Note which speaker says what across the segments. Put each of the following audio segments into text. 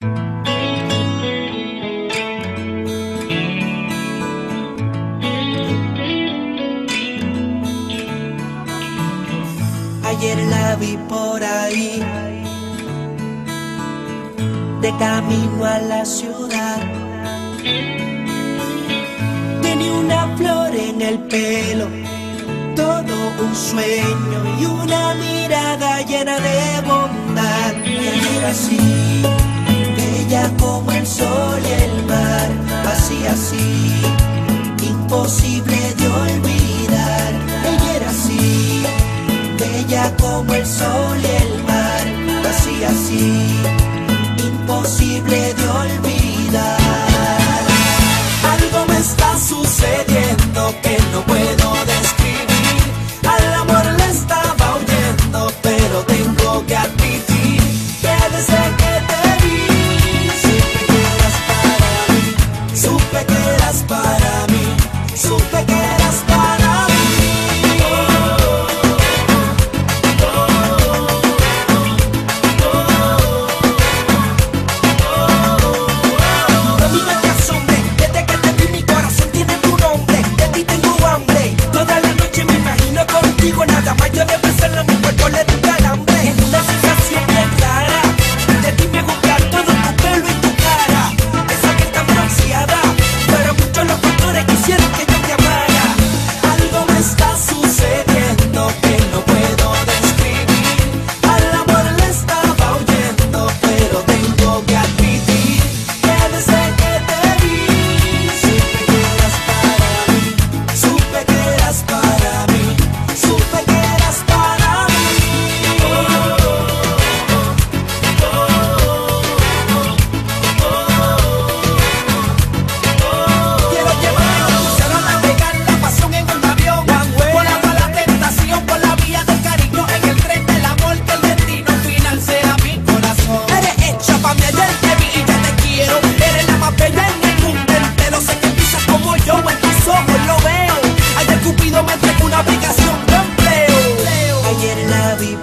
Speaker 1: Ayer la vi por ahí, de camino a la ciudad. Tenía una flor en el pelo, todo un sueño y una mirada llena de bondad. como el sol y el mar, así, así, imposible de olvidar.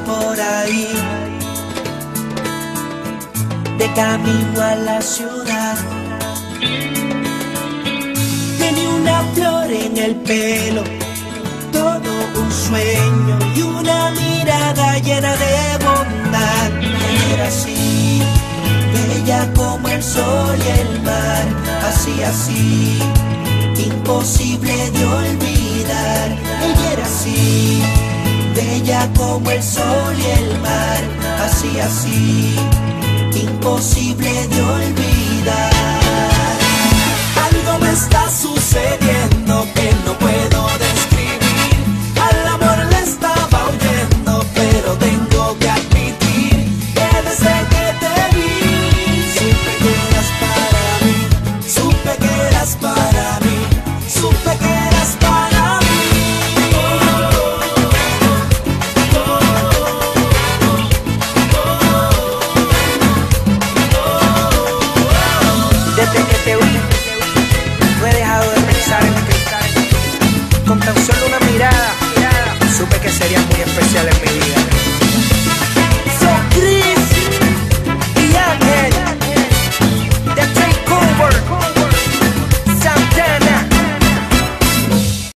Speaker 1: por ahí, de camino a la ciudad. Tenía una flor en el pelo, todo un sueño y una mirada llena de bondad. Era así, bella como el sol y el mar, así, así, imposible de olvidar. Ella era así como el sol y el mar, así, así, imposible de olvidar.
Speaker 2: sería muy especial en mi vida.